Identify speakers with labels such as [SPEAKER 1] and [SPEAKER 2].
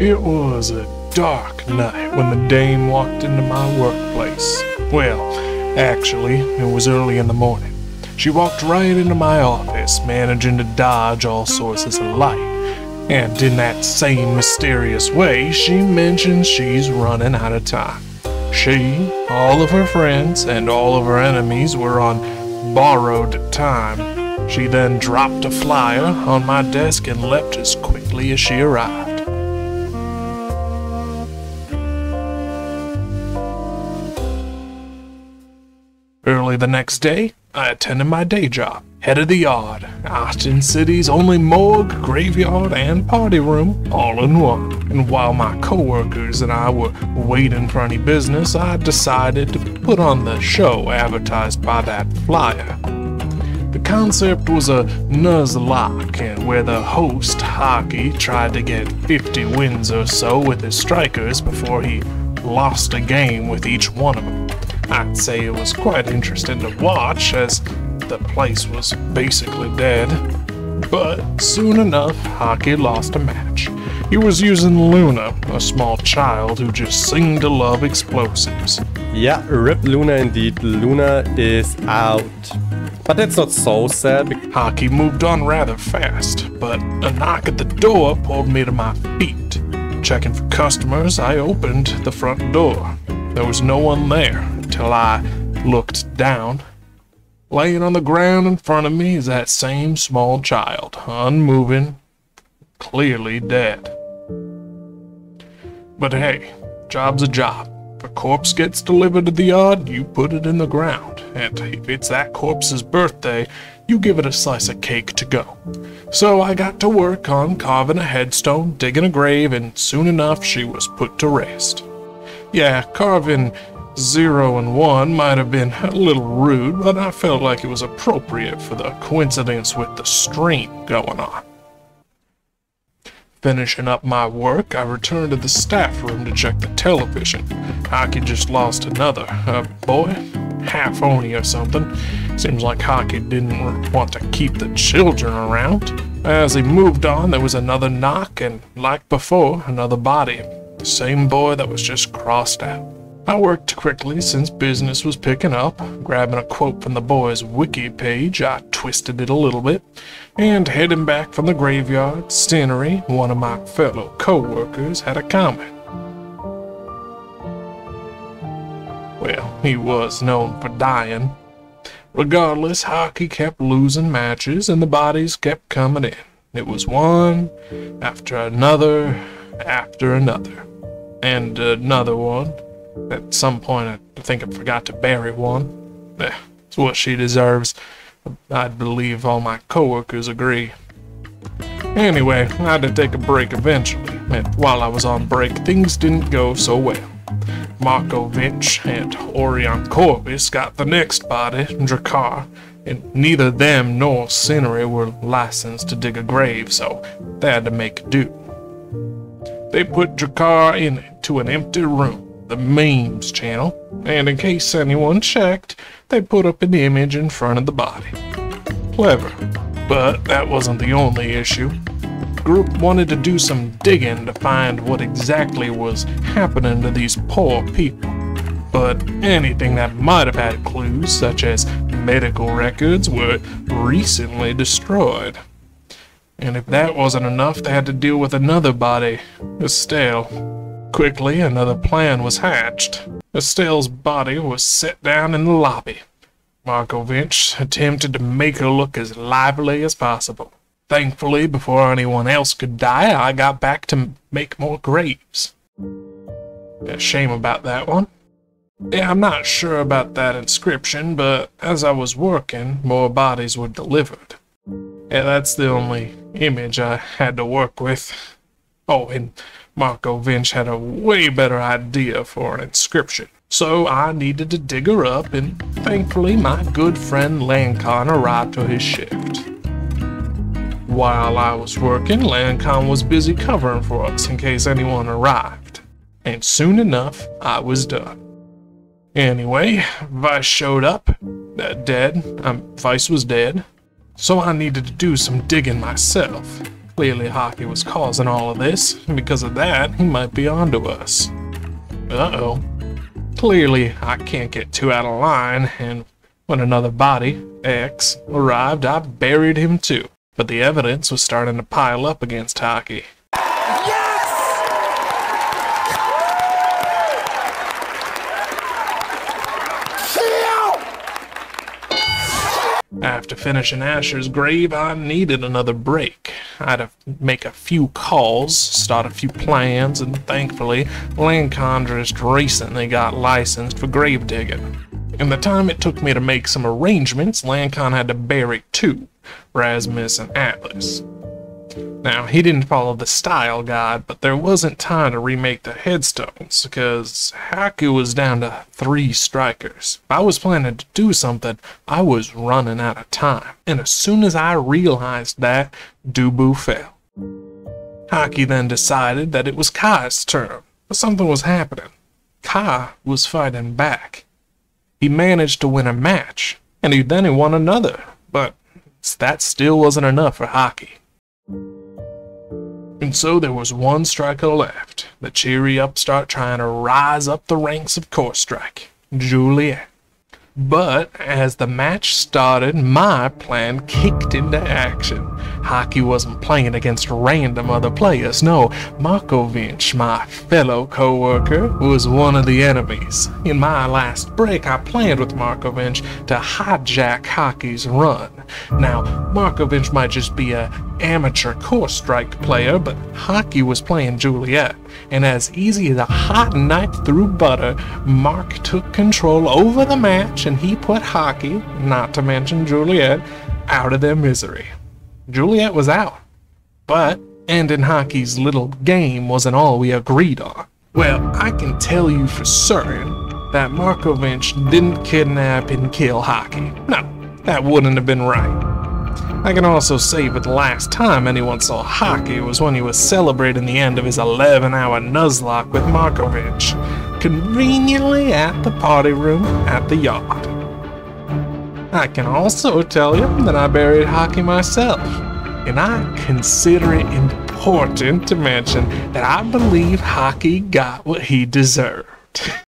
[SPEAKER 1] It was a dark night when the dame walked into my workplace. Well, actually, it was early in the morning. She walked right into my office, managing to dodge all sources of light. And in that same mysterious way, she mentions she's running out of time. She, all of her friends, and all of her enemies were on borrowed time. She then dropped a flyer on my desk and left as quickly as she arrived. Early the next day, I attended my day job, head of the yard, Austin City's only morgue, graveyard, and party room, all in one. And while my coworkers and I were waiting for any business, I decided to put on the show advertised by that flyer. The concept was a Nuzlocke, where the host, Haki, tried to get 50 wins or so with his strikers before he lost a game with each one of them. I'd say it was quite interesting to watch, as the place was basically dead. But soon enough, Haki lost a match. He was using Luna, a small child who just seemed to love explosives.
[SPEAKER 2] Yeah, rip Luna indeed. Luna is out. But that's not so sad.
[SPEAKER 1] Haki moved on rather fast, but a knock at the door pulled me to my feet. Checking for customers, I opened the front door. There was no one there until I looked down. Laying on the ground in front of me is that same small child, unmoving, clearly dead. But hey, job's a job. If a corpse gets delivered to the yard, you put it in the ground. And if it's that corpse's birthday, you give it a slice of cake to go. So I got to work on carving a headstone, digging a grave, and soon enough she was put to rest. Yeah, carving zero and one might have been a little rude, but I felt like it was appropriate for the coincidence with the stream going on. Finishing up my work, I returned to the staff room to check the television. Haki just lost another. A boy? Half Oni or something. Seems like Haki didn't want to keep the children around. As he moved on, there was another knock, and like before, another body. The same boy that was just crossed out. I worked quickly since business was picking up. Grabbing a quote from the boy's wiki page, I twisted it a little bit, and heading back from the graveyard, Sinory, one of my fellow co-workers, had a comment. Well, he was known for dying. Regardless, Haki kept losing matches and the bodies kept coming in. It was one after another after another. And another one at some point, I think I forgot to bury one. Eh, it's what she deserves. I believe all my coworkers agree. Anyway, I had to take a break eventually, and while I was on break, things didn't go so well. Marcovinc and Orion Corvus got the next body, Drek'ar, and neither them nor Sinory were licensed to dig a grave, so they had to make do. They put Drek'ar into an empty room the memes channel, and in case anyone checked, they put up an image in front of the body. Clever. But that wasn't the only issue. The group wanted to do some digging to find what exactly was happening to these poor people. But anything that might have had clues, such as medical records, were recently destroyed. And if that wasn't enough, they had to deal with another body, Estelle. Quickly, another plan was hatched. Estelle's body was set down in the lobby. Marcovinc attempted to make her look as lively as possible. Thankfully, before anyone else could die, I got back to make more graves. A shame about that one. Yeah, I'm not sure about that inscription, but as I was working, more bodies were delivered. Yeah, that's the only image I had to work with. Oh, and Marcovinc had a way better idea for an inscription. So I needed to dig her up, and thankfully my good friend LanCon arrived to his shift. While I was working, LanCon was busy covering for us in case anyone arrived. And soon enough, I was done. Anyway, Vyce showed up, uh, dead. Um, Vyce was dead. So I needed to do some digging myself. Clearly, Haki was causing all of this, and because of that, he might be onto us. Uh oh. Clearly, I can't get too out of line, and when another body, X, arrived, I buried him too. But the evidence was starting to pile up against Haki. After finishing Asher's grave, I needed another break. I had to make a few calls, start a few plans, and thankfully, LanCon just recently got licensed for grave digging. In the time it took me to make some arrangements, LanCon had to bury two, Rasmus and Atlas. Now, he didn't follow the style guide, but there wasn't time to remake the headstones, because Haki was down to three strikers. If I was planning to do something, I was running out of time. And as soon as I realized that, Dubu fell. Haki then decided that it was Kai's turn, but something was happening. Kai was fighting back. He managed to win a match, and he then he won another, but that still wasn't enough for Haki. And so there was one striker left, the cheery upstart trying to rise up the ranks of Course Strike, Juliet. But as the match started, my plan kicked into action. Haki wasn't playing against random other players. No, Marcovinc, my fellow co-worker, was one of the enemies. In my last break, I planned with Marcovinc to hijack Haki's run. Now, Marcovinc might just be a amateur course strike player, but Haki was playing Juliet and as easy as a hot knife through butter, Mark took control over the match and he put Haki, not to mention Juliet, out of their misery. Juliet was out. But ending Haki's little game wasn't all we agreed on. Well, I can tell you for certain that Marcovinc didn't kidnap and kill Haki. No, that wouldn't have been right. I can also say that the last time anyone saw Haki was when he was celebrating the end of his 11 hour Nuzlocke with Marcovinc, conveniently at the party room at the yard. I can also tell you that I buried Haki myself, and I consider it important to mention that I believe Haki got what he deserved.